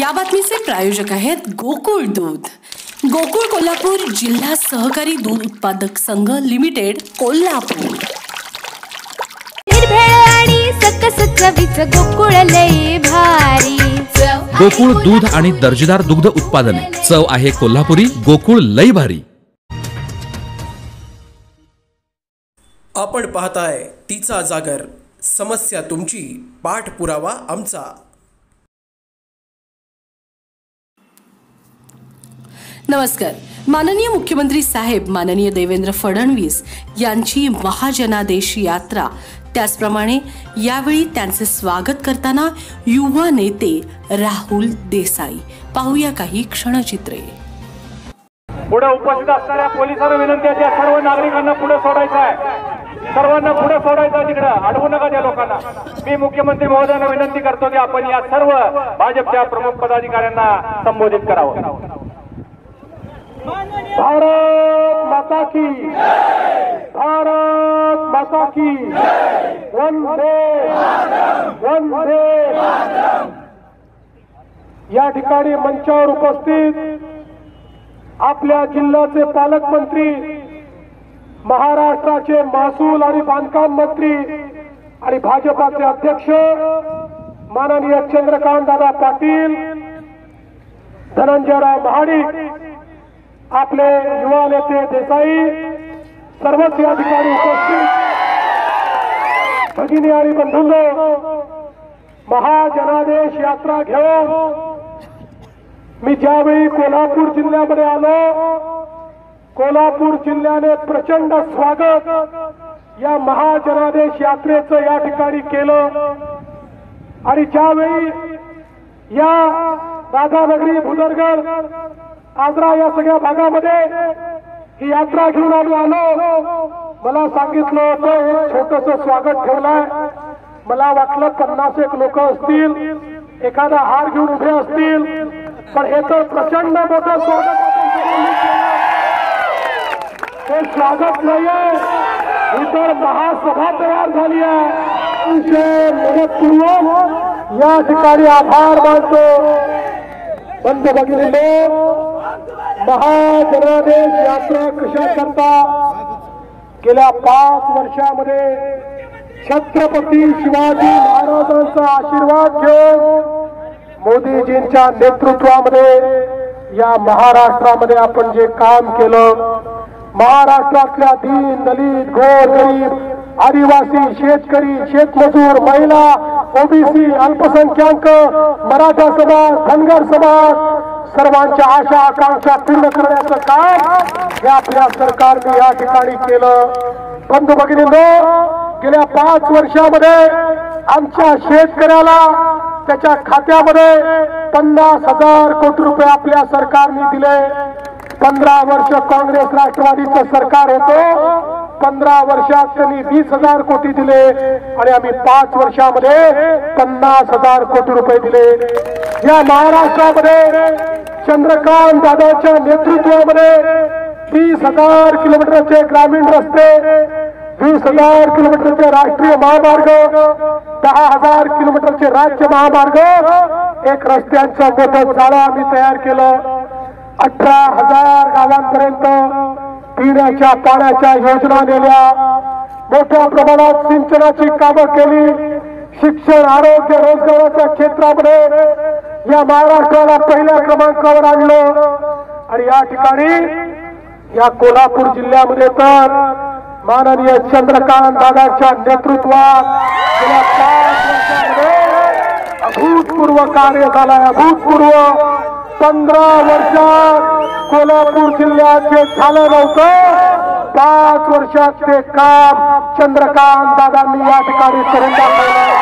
या बातमीचे प्रायोजक आहेत गोकुळ दूध. गोकुळ कोल्हापूर जिल्हा सहकारी दूध उत्पादक संघ लिमिटेड कोल्हापूर. गोकुळ लई भारी. गोकुळ दूध आणि दर्जेदार दुग्ध उत्पादने. चव आहे कोल्हापुरी गोकुळ लई भारी. आपण पाहताय तिचा जागर. समस्या तुमची. पाठपुरावा आमचा. नमस्कार. माननीय मुख्यमंत्री साहेब माननीय देवेंद्र फडणवीस यांची महाजनादेश यात्रा. त्याचप्रमाणे यावेळी त्यांचे स्वागत करताना युवा नेते राहुल देसाई. पाहूया काही क्षणचित्रे. पुढे उपस्थित असणाऱ्या पोलिसांना विनंती आहे त्या सर्व नागरिकांना पुढे सोडायचं आहे. सर्वांना पुढे सोडायचं आहे तिकडं. अडवू नका त्या लोकांना. मी मुख्यमंत्री महोदयांना विनंती करतो की आपण या सर्व भाजपच्या प्रमुख पदाधिकाऱ्यांना संबोधित करावं. भारत माता की भारत माता की वंदे वंदे या ठिकाणी मंचावर उपस्थित आपल्या जिल्ह्याचे पालकमंत्री महाराष्ट्राचे महसूल आणि बांधकाम मंत्री आणि भाजपाचे अध्यक्ष माननीय चंद्रकांत दादा पाटील धनंजयराव महाडिक आपले युवा नेते देसाई सर्वच या ठिकाणी उपस्थित भगिनी आणि बंधूंनो महाजनादेश यात्रा घेऊन मी ज्यावेळी कोल्हापूर जिल्ह्यामध्ये आलो कोल्हापूर जिल्ह्याने प्रचंड स्वागत या महाजनादेश यात्रेचं या ठिकाणी केलं. आणि ज्यावेळी या राधानगरी भुदरगड आजरा या सगळ्या भागामध्ये ही यात्रा घेऊन आलो आलो. मला सांगितलं होतं एक छोटस स्वागत ठेवलंय. मला वाटलं पन्नास एक लोक असतील एखादा हार घेऊन उभे असतील पण हे तर प्रचंड मोठं स्वागत हे स्वागत नाहीये ही तर महासभा तयार झाली आहे. अतिशय मुदतपूर्वक या ठिकाणी आभार मानतो. बंद बघितले महाजनादेश यात्रा कशा करता? गेल्या पाच वर्षामध्ये छत्रपती शिवाजी महाराजांचा आशीर्वाद घेऊन मोदीजींच्या नेतृत्वामध्ये या महाराष्ट्रामध्ये आपण जे काम केलं महाराष्ट्रातल्या दीन दलित गोर गरीब आदिवासी शेतकरी शेतमजूर महिला ओबीसी अल्पसंख्याक मराठा समाज धनगर समाज सर्वांच्या आशा आकांक्षा पूर्ण करण्याचं काम हे आपल्या सरकारने या ठिकाणी केलं. बंधू भगिनींनो गेल्या पाच वर्षामध्ये आमच्या शेतकऱ्याला त्याच्या खात्यामध्ये पन्नास हजार कोटी रुपये आपल्या सरकारने दिले. पंधरा वर्ष काँग्रेस राष्ट्रवादीचं सरकार होतं. पंधरा वर्षात त्यांनी वीस हजार कोटी दिले आणि आम्ही पाच वर्षामध्ये पन्नास हजार कोटी रुपये दिले. या महाराष्ट्रामध्ये चंद्रकांत दादाच्या नेतृत्वामध्ये तीस हजार किलोमीटरचे ग्रामीण रस्ते वीस हजार किलोमीटरचे राष्ट्रीय महामार्ग दहा हजार किलोमीटरचे राज्य महामार्ग एक रस्त्यांचं मोठं जाळं आम्ही तयार केलं. अठरा हजार गावांपर्यंत पिण्याच्या पाण्याच्या योजना नेल्या. मोठ्या प्रमाणात सिंचनाची कामं केली. शिक्षण आरोग्य रोजगाराच्या क्षेत्रामध्ये या महाराष्ट्राला पहिल्या क्रमांकावर आणलं. आणि या ठिकाणी या कोल्हापूर जिल्ह्यामध्ये तर माननीय चंद्रकांत दादाच्या नेतृत्वात गेल्या पाच वर्षामध्ये अभूतपूर्व कार्य झालंय. अभूतपूर्व पंधरा वर्षात कोल्हापूर जिल्ह्यात जे झालं नव्हतं. पाच वर्षात ते काम चंद्रकांत दादांनी या ठिकाणी करून दाखवलं.